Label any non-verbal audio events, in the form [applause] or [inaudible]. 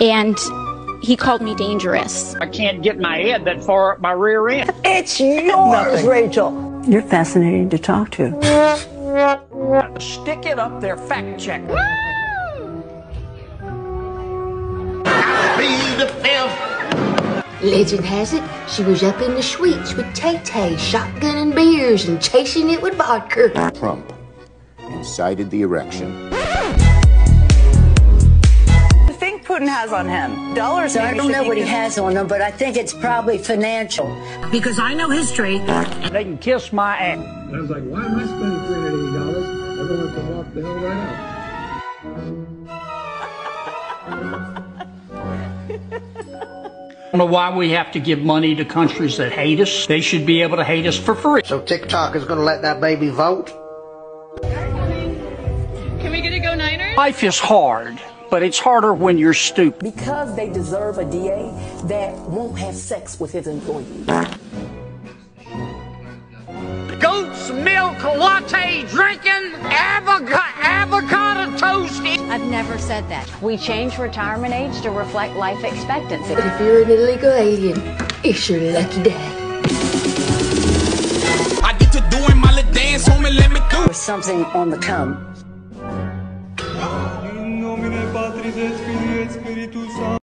and he called me dangerous. I can't get my head that far up my rear end. It's yours, Rachel. You're fascinating to talk to. Stick it up there, fact check. Legend has it, she was up in the suites with Tay Tay, shotgunning beers and chasing it with vodka. Trump incited the erection. Putin has on him, dollars. So I don't know what he has on him, but I think it's probably financial. Because I know history. They can kiss my ass. And I was like, why am I spending $380? Everyone can walk the hell right out. [laughs] I don't know why we have to give money to countries that hate us. They should be able to hate us for free. So TikTok is going to let that baby vote? Can we get a go Niners? Life is hard, but it's harder when you're stupid. Because they deserve a DA that won't have sex with his employees. Goat's milk latte drinking, avocado, avocado toast. I've never said that. We changed retirement age to reflect life expectancy. But if you're an illegal alien, it's your lucky day. I get to doing my little dance, homie, let me do. There's something on the come. Patris et Filii Spiritus Sancti.